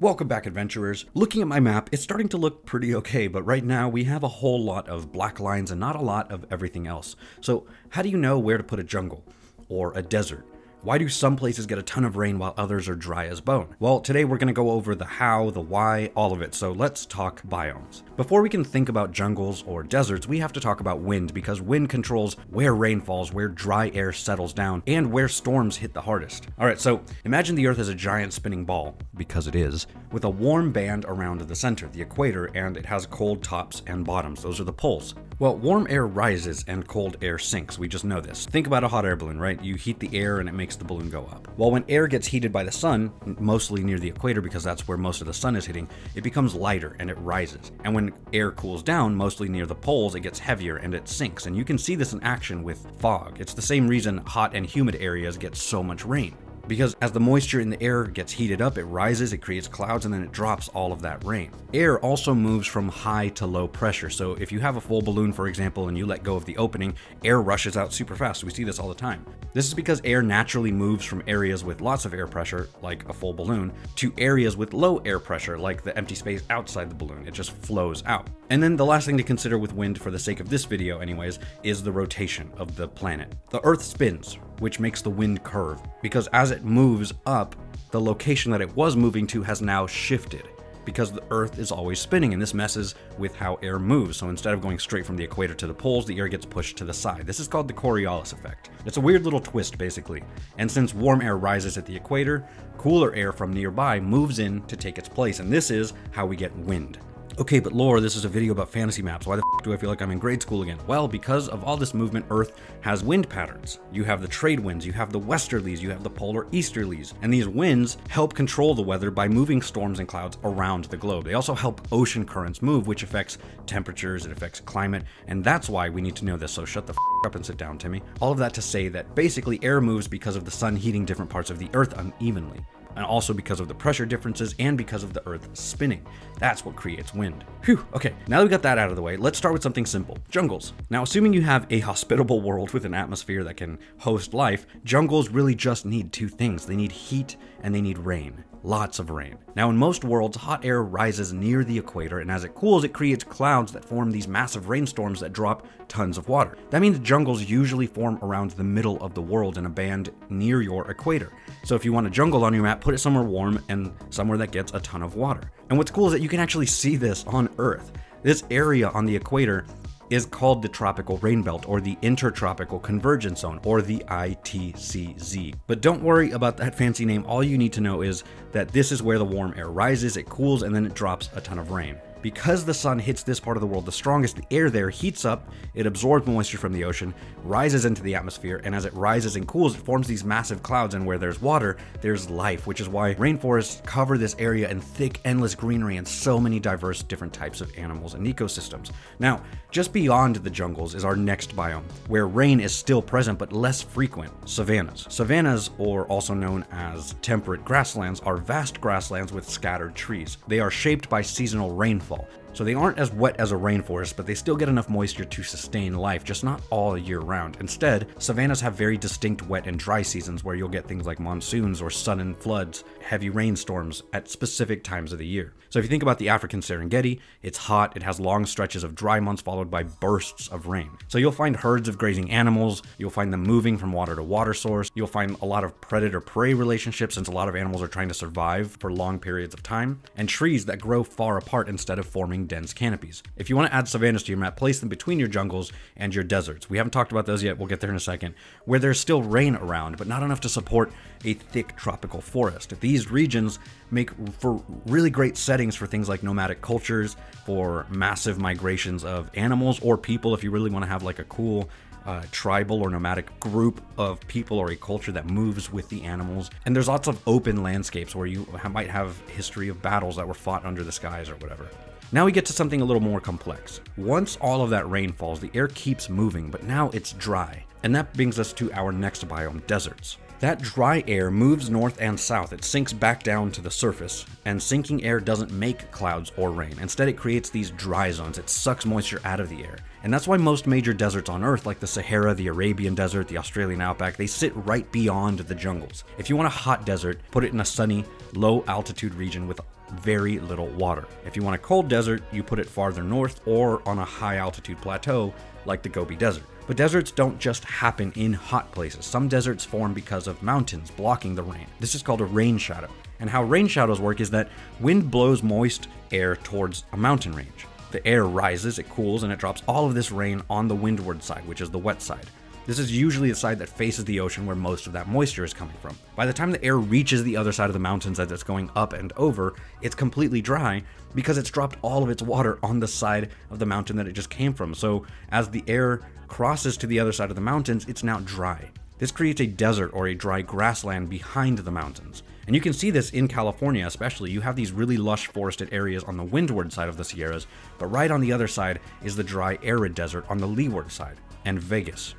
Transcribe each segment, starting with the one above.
Welcome back, adventurers. Looking at my map, it's starting to look pretty okay, but right now we have a whole lot of black lines and not a lot of everything else. So, how do you know where to put a jungle? Or a desert? Why do some places get a ton of rain while others are dry as bone? Well, today we're going to go over the how, the why, all of it, so let's talk biomes. Before we can think about jungles or deserts, we have to talk about wind because wind controls where rain falls, where dry air settles down, and where storms hit the hardest. Alright, so imagine the Earth as a giant spinning ball, because it is, with a warm band around the center, the equator, and it has cold tops and bottoms. Those are the poles. Well, warm air rises and cold air sinks. We just know this. Think about a hot air balloon, right? You heat the air and it makes the balloon go up. Well, when air gets heated by the sun, mostly near the equator because that's where most of the sun is hitting, it becomes lighter and it rises. And when air cools down, mostly near the poles, it gets heavier and it sinks. And you can see this in action with fog. It's the same reason hot and humid areas get so much rain because as the moisture in the air gets heated up, it rises, it creates clouds, and then it drops all of that rain. Air also moves from high to low pressure. So if you have a full balloon, for example, and you let go of the opening, air rushes out super fast. We see this all the time. This is because air naturally moves from areas with lots of air pressure, like a full balloon, to areas with low air pressure, like the empty space outside the balloon. It just flows out. And then the last thing to consider with wind, for the sake of this video anyways, is the rotation of the planet. The Earth spins, which makes the wind curve, because as it moves up, the location that it was moving to has now shifted because the Earth is always spinning and this messes with how air moves. So instead of going straight from the equator to the poles, the air gets pushed to the side. This is called the Coriolis effect. It's a weird little twist, basically. And since warm air rises at the equator, cooler air from nearby moves in to take its place, and this is how we get wind. Okay, but Laura, this is a video about fantasy maps. Why the f do I feel like I'm in grade school again? Well, because of all this movement, Earth has wind patterns. You have the trade winds, you have the westerlies, you have the polar easterlies, and these winds help control the weather by moving storms and clouds around the globe. They also help ocean currents move, which affects temperatures, it affects climate, and that's why we need to know this. So shut the f up and sit down, Timmy. All of that to say that basically air moves because of the sun heating different parts of the Earth unevenly and also because of the pressure differences and because of the Earth spinning. That's what creates wind. Whew, okay, now that we got that out of the way, let's start with something simple jungles. Now, assuming you have a hospitable world with an atmosphere that can host life, jungles really just need two things they need heat and they need rain lots of rain. Now, in most worlds, hot air rises near the equator, and as it cools, it creates clouds that form these massive rainstorms that drop tons of water. That means jungles usually form around the middle of the world in a band near your equator. So if you want a jungle on your map, put it somewhere warm and somewhere that gets a ton of water. And what's cool is that you can actually see this on Earth. This area on the equator is called the Tropical Rain Belt or the Intertropical Convergence Zone or the ITCZ. But don't worry about that fancy name. All you need to know is that this is where the warm air rises, it cools, and then it drops a ton of rain. Because the sun hits this part of the world the strongest, the air there heats up, it absorbs moisture from the ocean, rises into the atmosphere, and as it rises and cools, it forms these massive clouds. And where there's water, there's life, which is why rainforests cover this area in thick, endless greenery and so many diverse different types of animals and ecosystems. Now, just beyond the jungles is our next biome, where rain is still present but less frequent savannas. Savannas, or also known as temperate grasslands, are vast grasslands with scattered trees. They are shaped by seasonal rainfall rainfall. So they aren't as wet as a rainforest, but they still get enough moisture to sustain life, just not all year round. Instead, savannas have very distinct wet and dry seasons where you'll get things like monsoons or sudden floods, heavy rainstorms at specific times of the year. So if you think about the African Serengeti, it's hot, it has long stretches of dry months followed by bursts of rain. So you'll find herds of grazing animals, you'll find them moving from water to water source, you'll find a lot of predator prey relationships since a lot of animals are trying to survive for long periods of time, and trees that grow far apart instead of forming dense canopies. If you want to add savannas to your map, place them between your jungles and your deserts. We haven't talked about those yet, we'll get there in a second, where there's still rain around, but not enough to support a thick tropical forest. These regions make for really great settings for things like nomadic cultures, for massive migrations of animals or people if you really want to have like a cool uh, tribal or nomadic group of people or a culture that moves with the animals. And there's lots of open landscapes where you might have history of battles that were fought under the skies or whatever. Now we get to something a little more complex. Once all of that rain falls, the air keeps moving, but now it's dry. And that brings us to our next biome, deserts. That dry air moves north and south. It sinks back down to the surface, and sinking air doesn't make clouds or rain. Instead, it creates these dry zones. It sucks moisture out of the air. And that's why most major deserts on Earth, like the Sahara, the Arabian Desert, the Australian Outback, they sit right beyond the jungles. If you want a hot desert, put it in a sunny, low altitude region with very little water. If you want a cold desert, you put it farther north or on a high altitude plateau like the Gobi Desert. But deserts don't just happen in hot places. Some deserts form because of mountains blocking the rain. This is called a rain shadow. And how rain shadows work is that wind blows moist air towards a mountain range. The air rises, it cools, and it drops all of this rain on the windward side, which is the wet side. This is usually the side that faces the ocean where most of that moisture is coming from. By the time the air reaches the other side of the mountains as it's going up and over, it's completely dry because it's dropped all of its water on the side of the mountain that it just came from. So as the air crosses to the other side of the mountains, it's now dry. This creates a desert or a dry grassland behind the mountains. And you can see this in California, especially. You have these really lush forested areas on the windward side of the Sierras, but right on the other side is the dry, arid desert on the leeward side, and Vegas.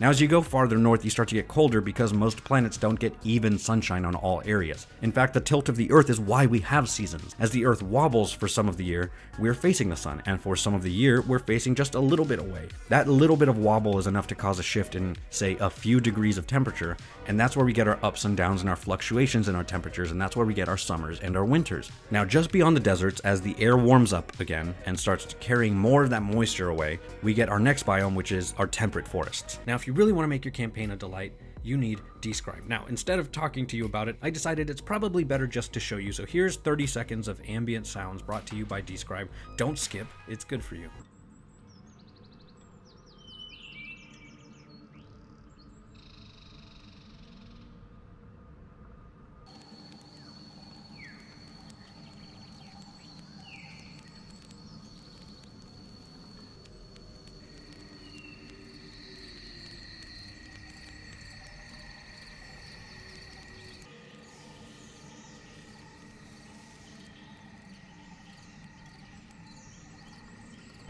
Now, as you go farther north, you start to get colder because most planets don't get even sunshine on all areas. In fact, the tilt of the Earth is why we have seasons. As the Earth wobbles for some of the year, we're facing the sun, and for some of the year, we're facing just a little bit away. That little bit of wobble is enough to cause a shift in, say, a few degrees of temperature, and that's where we get our ups and downs and our fluctuations in our temperatures, and that's where we get our summers and our winters. Now, just beyond the deserts, as the air warms up again and starts carrying more of that moisture away, we get our next biome, which is our temperate forests. Now, if you really want to make your campaign a delight, you need Dscryb. Now, instead of talking to you about it, I decided it's probably better just to show you. So here's 30 seconds of ambient sounds brought to you by Dscryb. Don't skip, it's good for you.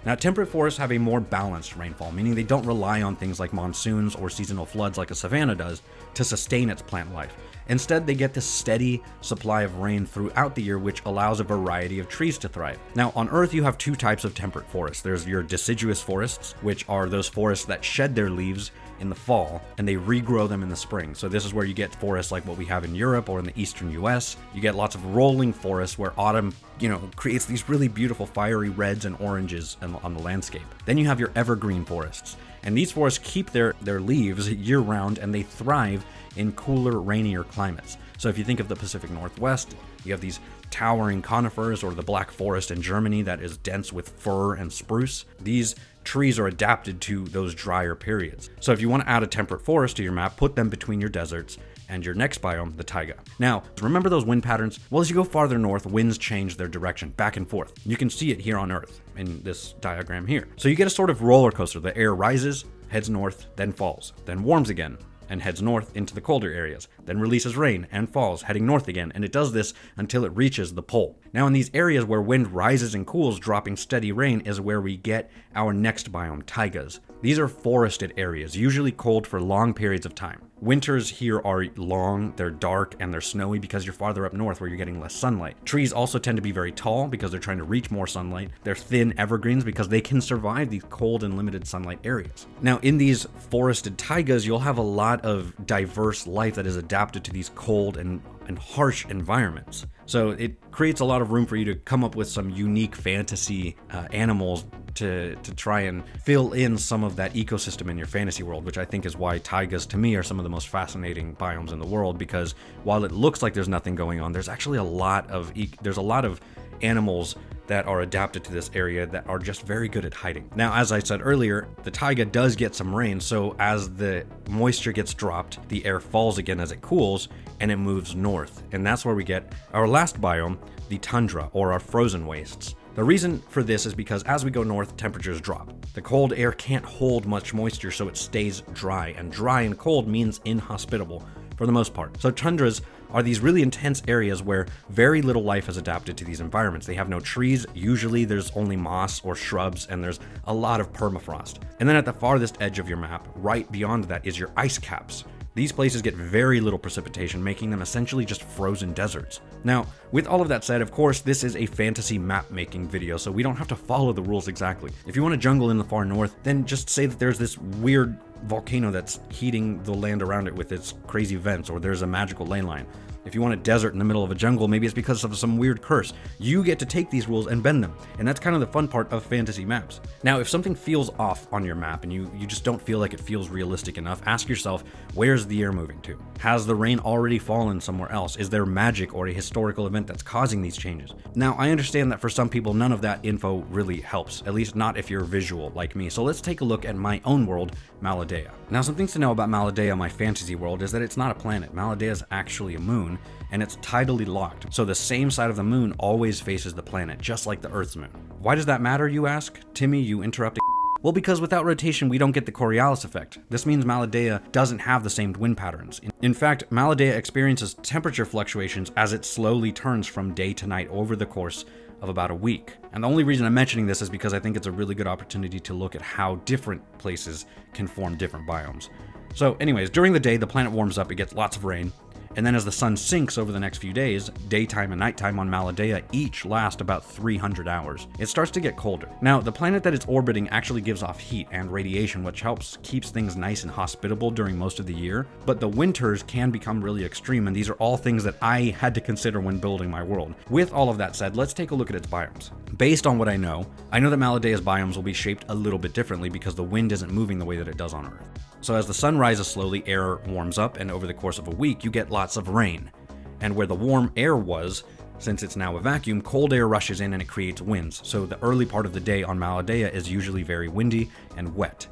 Now, temperate forests have a more balanced rainfall, meaning they don't rely on things like monsoons or seasonal floods like a savanna does to sustain its plant life. Instead, they get this steady supply of rain throughout the year, which allows a variety of trees to thrive. Now, on Earth, you have two types of temperate forests. There's your deciduous forests, which are those forests that shed their leaves in the fall and they regrow them in the spring. So this is where you get forests like what we have in Europe or in the eastern US. You get lots of rolling forests where autumn, you know, creates these really beautiful fiery reds and oranges on the landscape. Then you have your evergreen forests. And these forests keep their, their leaves year round and they thrive in cooler, rainier climates. So if you think of the Pacific Northwest, you have these towering conifers or the Black Forest in Germany that is dense with fir and spruce. These trees are adapted to those drier periods. So if you want to add a temperate forest to your map, put them between your deserts and your next biome, the taiga. Now, remember those wind patterns? Well, as you go farther north, winds change their direction back and forth. You can see it here on Earth in this diagram here. So you get a sort of roller coaster. The air rises, heads north, then falls, then warms again, and heads north into the colder areas, then releases rain and falls, heading north again, and it does this until it reaches the pole. Now, in these areas where wind rises and cools, dropping steady rain is where we get our next biome, taigas. These are forested areas, usually cold for long periods of time. Winters here are long, they're dark, and they're snowy because you're farther up north where you're getting less sunlight. Trees also tend to be very tall because they're trying to reach more sunlight. They're thin evergreens because they can survive these cold and limited sunlight areas. Now, in these forested taigas, you'll have a lot of diverse life that is adapted to these cold and, and harsh environments. So it creates a lot of room for you to come up with some unique fantasy uh, animals to, to try and fill in some of that ecosystem in your fantasy world, which I think is why taigas to me are some of the most fascinating biomes in the world because while it looks like there's nothing going on, there's actually a lot of e- there's a lot of animals that are adapted to this area that are just very good at hiding. Now, as I said earlier, the taiga does get some rain, so as the moisture gets dropped, the air falls again as it cools and it moves north. And that's where we get our last biome, the tundra or our frozen wastes. The reason for this is because as we go north, temperatures drop. The cold air can't hold much moisture, so it stays dry, and dry and cold means inhospitable for the most part. So tundras are these really intense areas where very little life has adapted to these environments. They have no trees, usually there's only moss or shrubs, and there's a lot of permafrost. And then at the farthest edge of your map, right beyond that, is your ice caps. These places get very little precipitation, making them essentially just frozen deserts. Now, with all of that said, of course, this is a fantasy map making video, so we don't have to follow the rules exactly. If you want a jungle in the far north, then just say that there's this weird volcano that's heating the land around it with its crazy vents, or there's a magical ley line. If you want a desert in the middle of a jungle, maybe it's because of some weird curse. You get to take these rules and bend them, and that's kind of the fun part of fantasy maps. Now, if something feels off on your map and you, you just don't feel like it feels realistic enough, ask yourself, where's the air moving to? Has the rain already fallen somewhere else? Is there magic or a historical event that's causing these changes? Now, I understand that for some people, none of that info really helps, at least not if you're visual like me. So let's take a look at my own world, Maladea. Now, some things to know about Maladea, my fantasy world, is that it's not a planet. Maladea is actually a moon, and it's tidally locked, so the same side of the moon always faces the planet, just like the Earth's moon. Why does that matter, you ask? Timmy, you interrupting. Well, because without rotation, we don't get the Coriolis effect. This means Maladea doesn't have the same wind patterns. In fact, Maladea experiences temperature fluctuations as it slowly turns from day to night over the course of about a week. And the only reason I'm mentioning this is because I think it's a really good opportunity to look at how different places can form different biomes. So, anyways, during the day, the planet warms up, it gets lots of rain, and then as the sun sinks over the next few days, daytime and nighttime on Maladea each last about 300 hours. It starts to get colder. Now, the planet that it's orbiting actually gives off heat and radiation, which helps keeps things nice and hospitable during most of the year, but the winters can become really extreme, and these are all things that I had to consider when building my world. With all of that said, let's take a look at its biomes. Based on what I know, I know that Maladea's biomes will be shaped a little bit differently because the wind isn't moving the way that it does on Earth. So as the sun rises slowly, air warms up, and over the course of a week, you get lots of rain. And where the warm air was, since it's now a vacuum, cold air rushes in and it creates winds. So the early part of the day on Maladea is usually very windy and wet.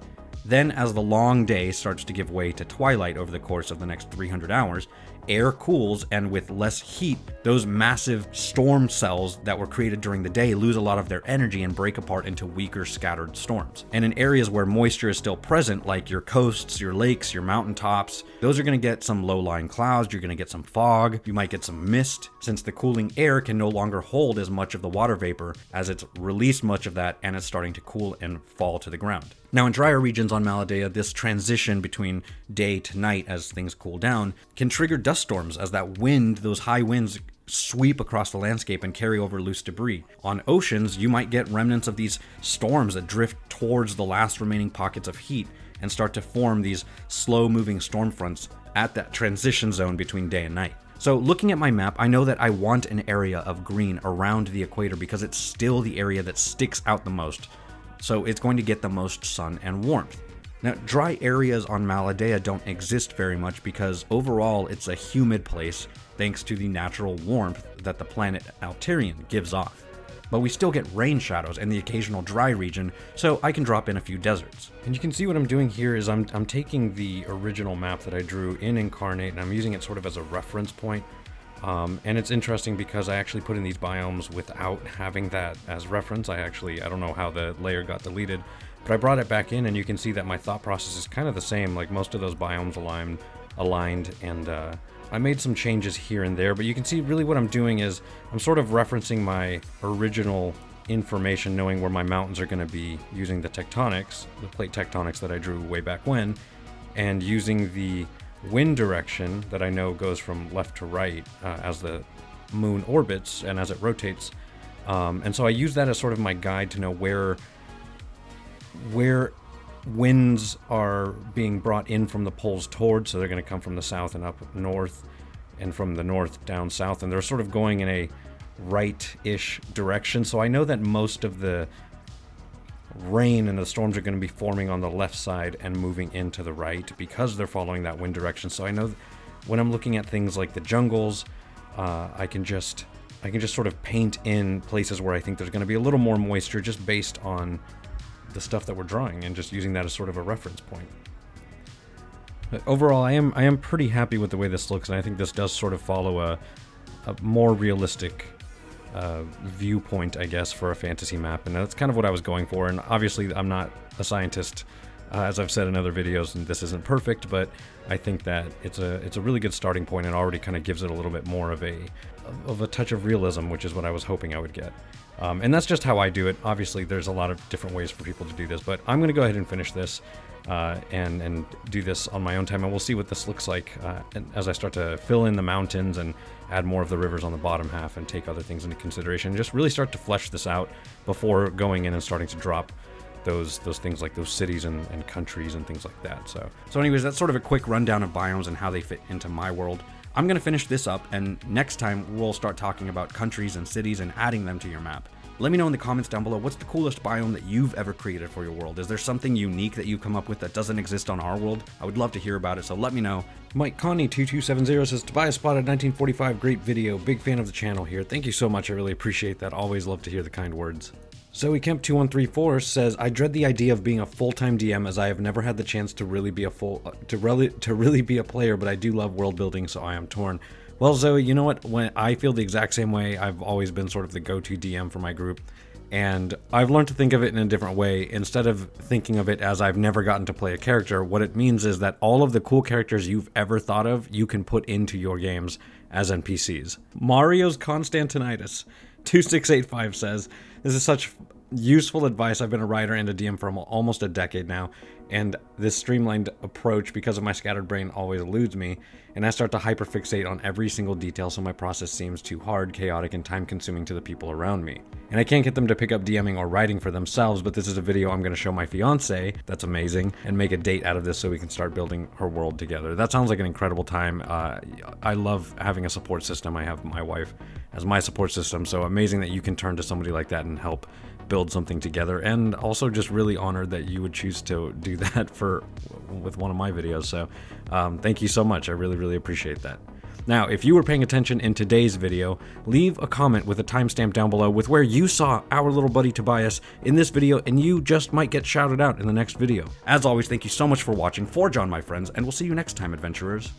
Then, as the long day starts to give way to twilight over the course of the next 300 hours, air cools, and with less heat, those massive storm cells that were created during the day lose a lot of their energy and break apart into weaker, scattered storms. And in areas where moisture is still present, like your coasts, your lakes, your mountaintops, those are going to get some low lying clouds, you're going to get some fog, you might get some mist, since the cooling air can no longer hold as much of the water vapor as it's released much of that and it's starting to cool and fall to the ground. Now, in drier regions on Maladea, this transition between day to night as things cool down can trigger dust storms as that wind, those high winds, sweep across the landscape and carry over loose debris. On oceans, you might get remnants of these storms that drift towards the last remaining pockets of heat and start to form these slow moving storm fronts at that transition zone between day and night. So, looking at my map, I know that I want an area of green around the equator because it's still the area that sticks out the most. So, it's going to get the most sun and warmth. Now, dry areas on Maladea don't exist very much because overall it's a humid place thanks to the natural warmth that the planet Alterian gives off. But we still get rain shadows and the occasional dry region, so I can drop in a few deserts. And you can see what I'm doing here is I'm, I'm taking the original map that I drew in Inkarnate and I'm using it sort of as a reference point. Um, and it's interesting because I actually put in these biomes without having that as reference. I actually, I don't know how the layer got deleted, but I brought it back in and you can see that my thought process is kind of the same, like most of those biomes aligned, aligned and uh, I made some changes here and there, but you can see really what I'm doing is I'm sort of referencing my original information, knowing where my mountains are going to be using the tectonics, the plate tectonics that I drew way back when, and using the wind direction that I know goes from left to right uh, as the moon orbits and as it rotates. Um, and so I use that as sort of my guide to know where where winds are being brought in from the poles towards, so they're going to come from the south and up north, and from the north down south, and they're sort of going in a right-ish direction. So I know that most of the rain and the storms are going to be forming on the left side and moving into the right because they're following that wind direction. So I know when I'm looking at things like the jungles, uh, I can just I can just sort of paint in places where I think there's going to be a little more moisture just based on the stuff that we're drawing and just using that as sort of a reference point. But overall, I am I am pretty happy with the way this looks, and I think this does sort of follow a, a more realistic uh, viewpoint, I guess, for a fantasy map, and that's kind of what I was going for. And obviously, I'm not a scientist, uh, as I've said in other videos, and this isn't perfect, but I think that it's a it's a really good starting point, and already kind of gives it a little bit more of a of a touch of realism, which is what I was hoping I would get. Um, and that's just how I do it. Obviously, there's a lot of different ways for people to do this, but I'm going to go ahead and finish this uh, and and do this on my own time, and we'll see what this looks like uh, as I start to fill in the mountains and add more of the rivers on the bottom half and take other things into consideration. Just really start to flesh this out before going in and starting to drop those those things like those cities and, and countries and things like that. So so anyways, that's sort of a quick rundown of biomes and how they fit into my world. I'm gonna finish this up, and next time we'll start talking about countries and cities and adding them to your map. Let me know in the comments down below what's the coolest biome that you've ever created for your world. Is there something unique that you've come up with that doesn't exist on our world? I would love to hear about it, so let me know. Mike Connie2270 says, Tobias spotted 1945, great video, big fan of the channel here. Thank you so much, I really appreciate that. Always love to hear the kind words. Zoe Kemp 2134 says, I dread the idea of being a full-time DM as I have never had the chance to really be a full to really to really be a player, but I do love world building, so I am torn. Well, Zoe, you know what? When I feel the exact same way, I've always been sort of the go-to DM for my group. And I've learned to think of it in a different way. Instead of thinking of it as I've never gotten to play a character, what it means is that all of the cool characters you've ever thought of, you can put into your games as NPCs. Mario's Constantinitis 2685 says, This is such useful advice. I've been a writer and a DM for almost a decade now, and this streamlined approach, because of my scattered brain, always eludes me, and I start to hyperfixate on every single detail so my process seems too hard, chaotic, and time consuming to the people around me. And I can't get them to pick up DMing or writing for themselves, but this is a video I'm going to show my fiance, that's amazing, and make a date out of this so we can start building her world together. That sounds like an incredible time. Uh, I love having a support system. I have my wife as my support system, so amazing that you can turn to somebody like that and help build something together and also just really honored that you would choose to do that for with one of my videos so um, thank you so much i really really appreciate that now, if you were paying attention in today's video, leave a comment with a timestamp down below with where you saw our little buddy Tobias in this video, and you just might get shouted out in the next video. As always, thank you so much for watching. Forge on, my friends, and we'll see you next time, adventurers.